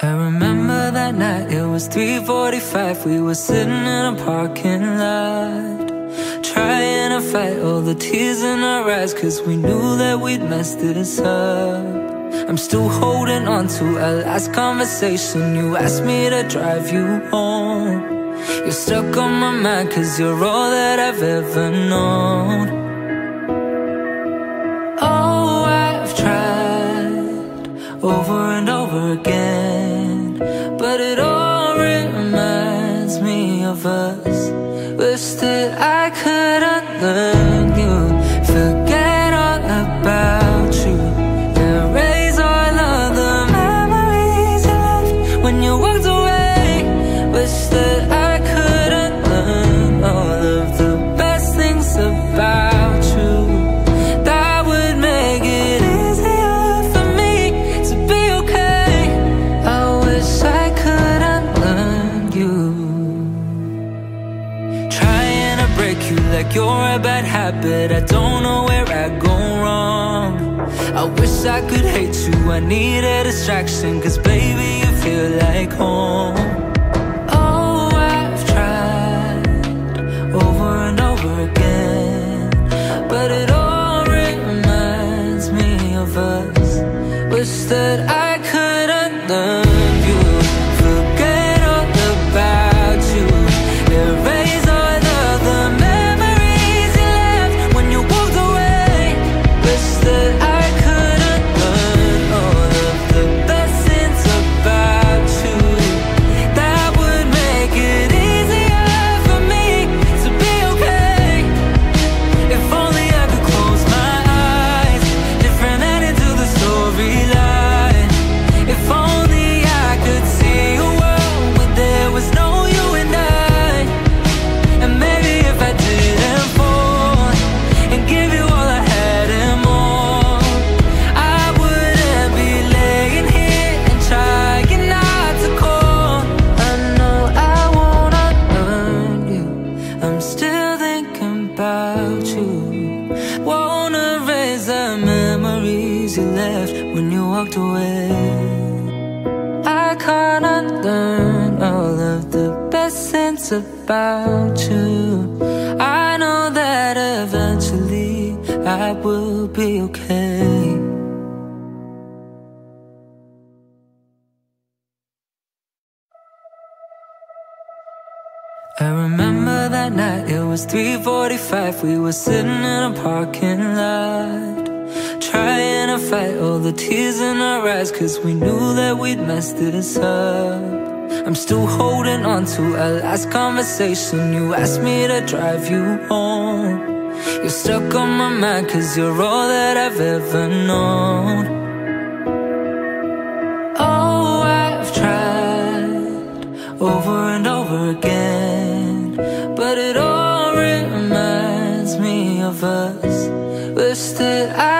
I remember that night, it was 3.45 We were sitting in a parking lot Trying to fight all the tears in our eyes Cause we knew that we'd messed this up. I'm still holding on to our last conversation. You asked me to drive you home. You're stuck on my mind cause you're all that I've ever known. Oh, I've tried over and over again Wish that distraction Cause baby you feel like home I will be okay. I remember that night, it was 3.45 We were sitting in a parking lot Trying to fight all the tears in our eyes Cause we knew that we'd messed this up. I'm still holding on to our last conversation. You asked me to drive you home You're stuck on my mind cause you're all that I've ever known. Oh, I've tried over and over again But it all reminds me of us. Wish that I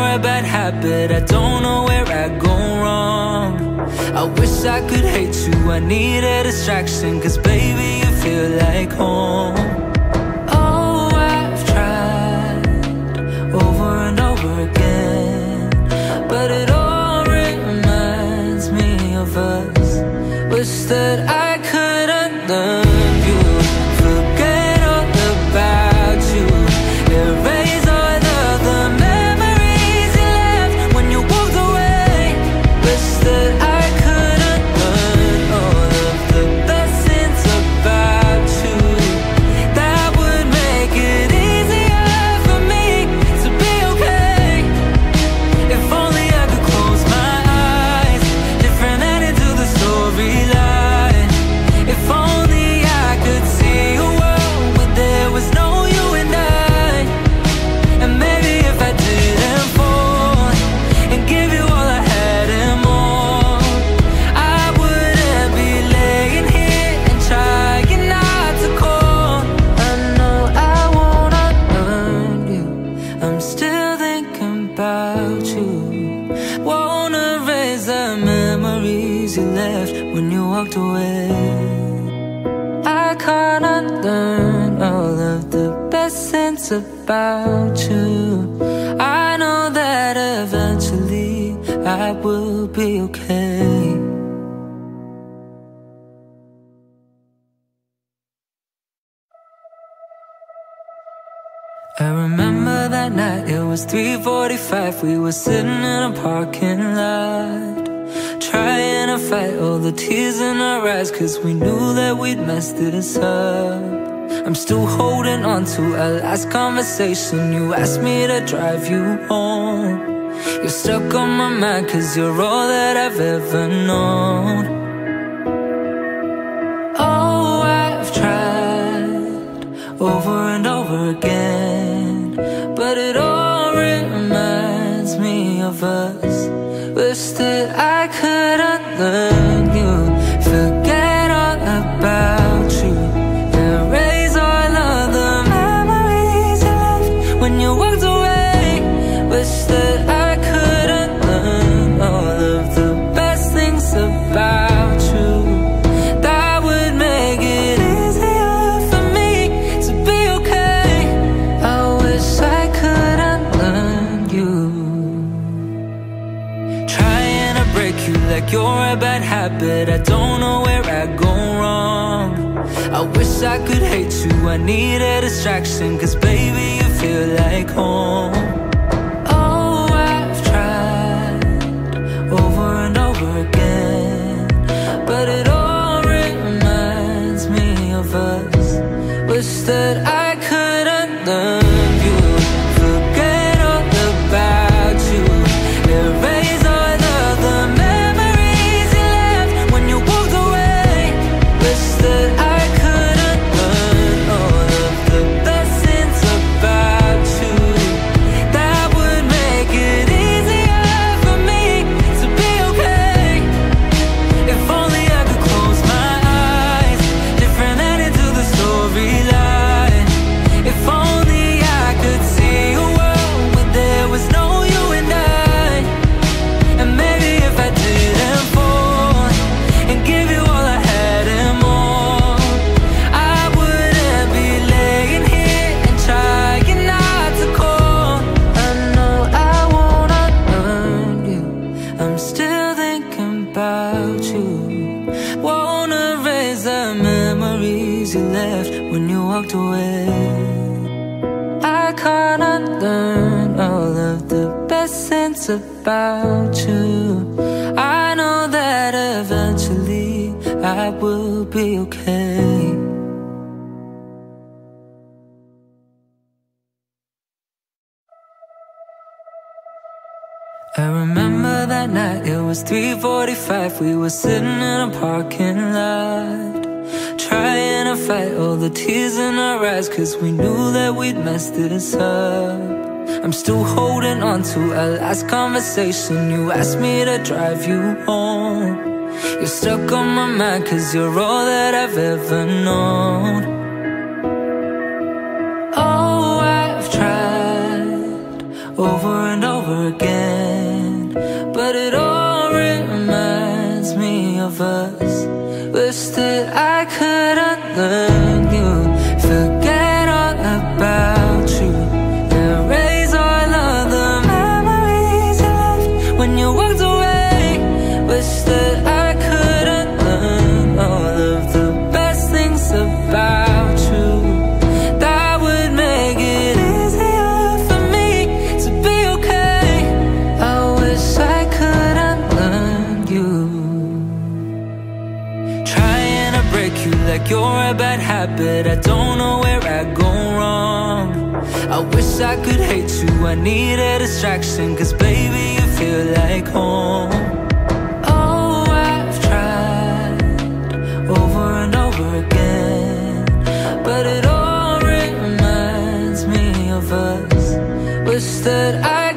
you're a bad habit. I don't know where I go wrong. I wish I could hate you, I need a distraction Cause baby you feel like home left when you walked away. I can't unlearn all of the best things about you. I know that eventually I will be okay. I remember that night, it was 3.45 We were sitting in a parking lot Trying to fight all the tears in our eyes Cause we knew that we'd messed this up. I'm still holding on to our last conversation. You asked me to drive you home. You're stuck on my mind cause you're all that I've ever known. Oh, I've tried over and over again But it all reminds me of us That I could unlearn need a distraction Cause baby walked away. I can't unlearn all of the best things about you. I know that eventually I will be okay. I remember that night, it was 3.45 We were sitting in a parking lot fight all the tears in our eyes Cause we knew that we'd mess this up. I'm still holding on to our last conversation. You asked me to drive you home. You're stuck on my mind cause you're all that I've ever known. Oh, I've tried over Wish that I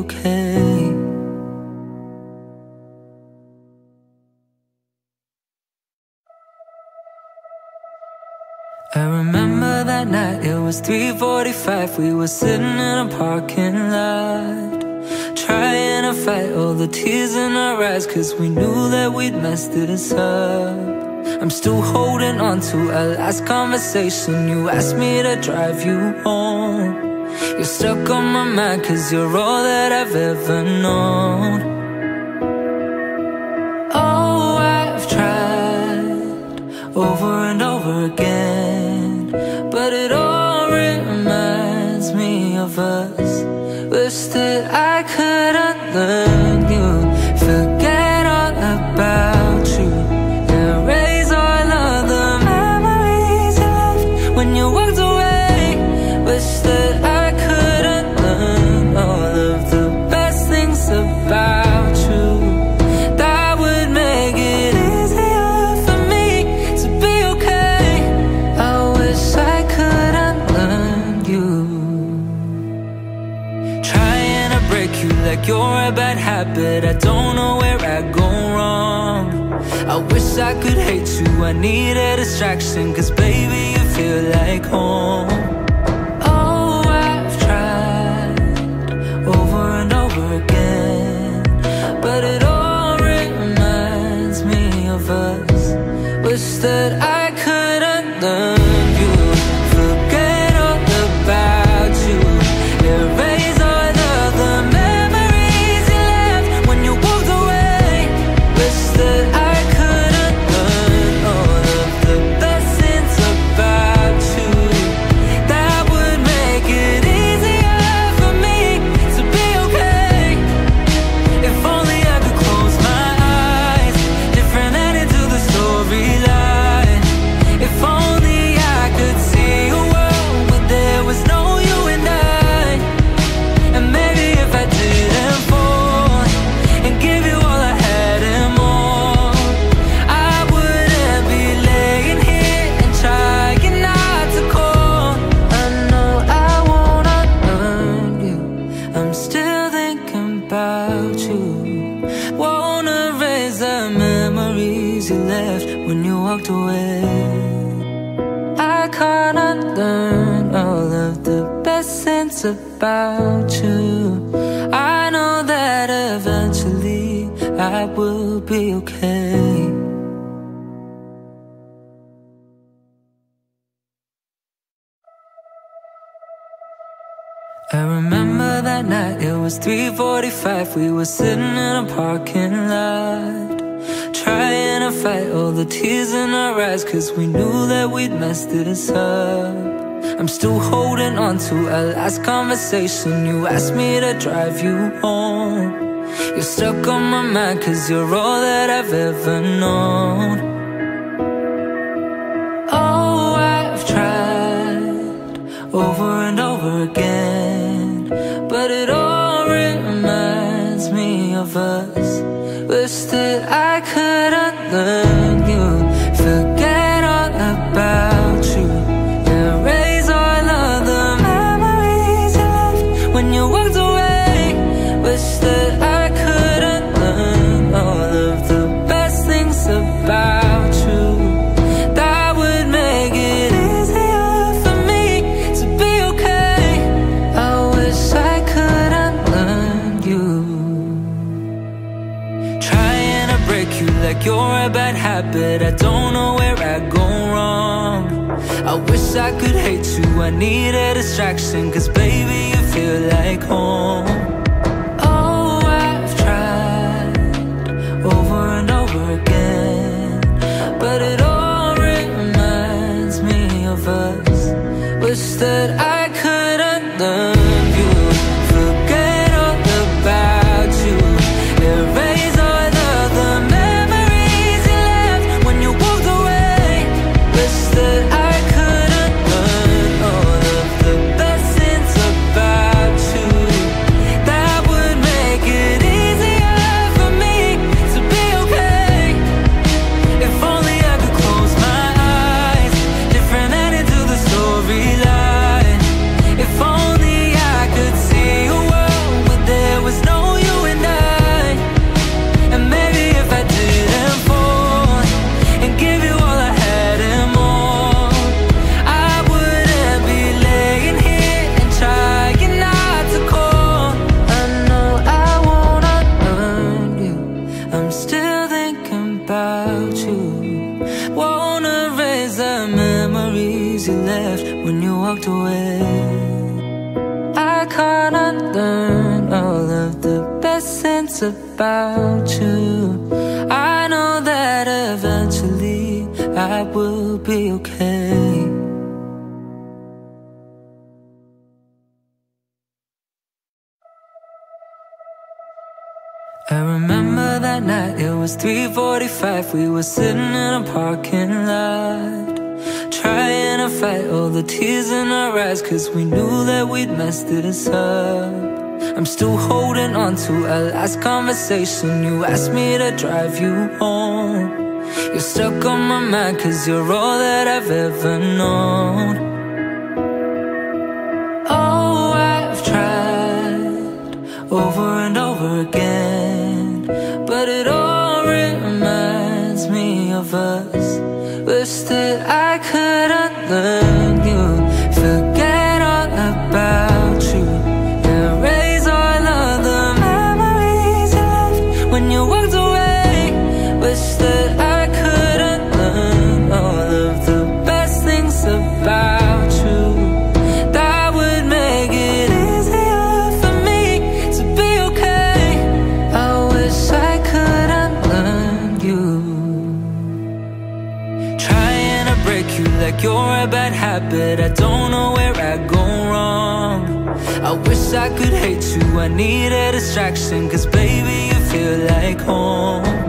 okay. I remember that night, it was 3.45 We were sitting in a parking lot Trying to fight all the tears in our eyes Cause we knew that we'd messed this up. I'm still holding on to our last conversation. You asked me to drive you home You're stuck on my mind cause you're all that I've ever known. Oh, I've tried over and over again But it all reminds me of us. Wish that I could unlearn habit I don't know where I go wrong. I wish I could hate you, I need a distraction Cause baby you feel like home eventually I will be okay. I remember that night, it was 3.45 We were sitting in a parking lot Trying to fight all the tears in our eyes Cause we knew that we'd messed this up. I'm still holding on to our last conversation. You asked me to drive you home You're stuck on my mind cause you're all that I've ever known. Oh, I've tried over and over again But it all reminds me of us. Wish that I could unlearn habit. I don't know where I go wrong. I wish I could hate you, I need a distraction Cause baby you feel like home. Oh, I've tried over and over again But it all reminds me of us. Wish that I when you walked away. I can't unlearn all of the best things about you. I know that eventually I will be okay. I remember that night, it was 3.45 We were sitting in a parking lot Trying to fight all the tears in our eyes Cause we knew that we'd messed this up. I'm still holding on to our last conversation. You asked me to drive you home. You're stuck on my mind cause you're all that I've ever known. Oh, I've tried over and over again but it all reminds me of us That I could unlearn habit I don't know where I go wrong. I wish I could hate you, I need a distraction Cause baby you feel like home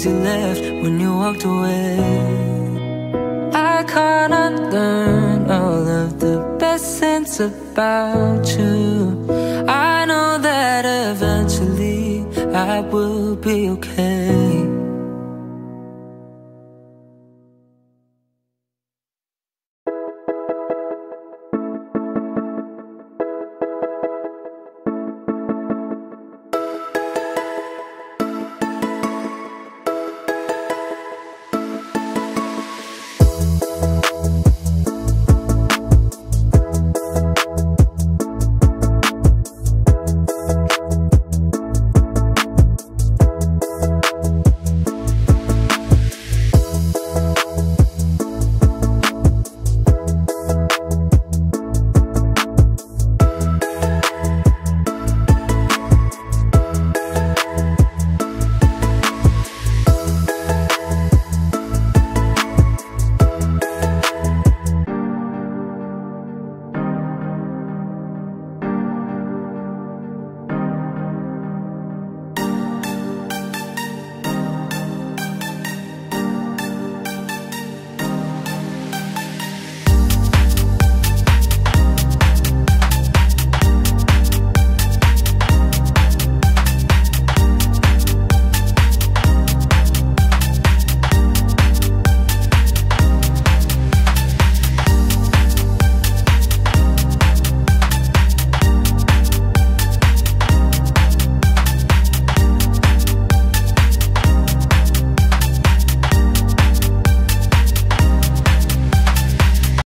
memories you left when you walked away. I can't unlearn all of the best things about you. I know that eventually I will be okay